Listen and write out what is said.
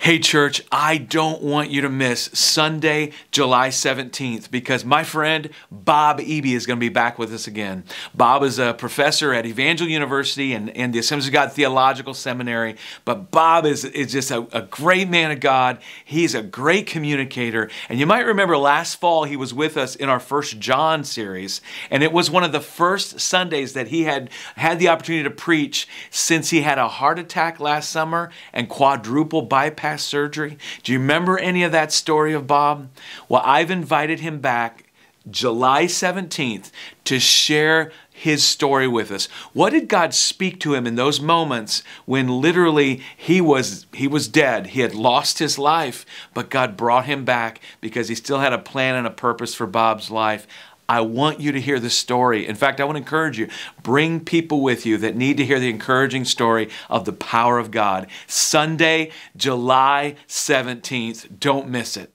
Hey, church, I don't want you to miss Sunday, July 17th, because my friend Bob Eby is going to be back with us again. Bob is a professor at Evangel University and, and the Assemblies of God Theological Seminary, but Bob is, is just a, a great man of God. He's a great communicator. And you might remember last fall he was with us in our First John series, and it was one of the first Sundays that he had had the opportunity to preach since he had a heart attack last summer and quadruple bypass surgery. Do you remember any of that story of Bob? Well, I've invited him back July 17th to share his story with us. What did God speak to him in those moments when literally he was he was dead. He had lost his life, but God brought him back because he still had a plan and a purpose for Bob's life. I want you to hear the story. In fact, I want to encourage you bring people with you that need to hear the encouraging story of the power of God. Sunday, July 17th. Don't miss it.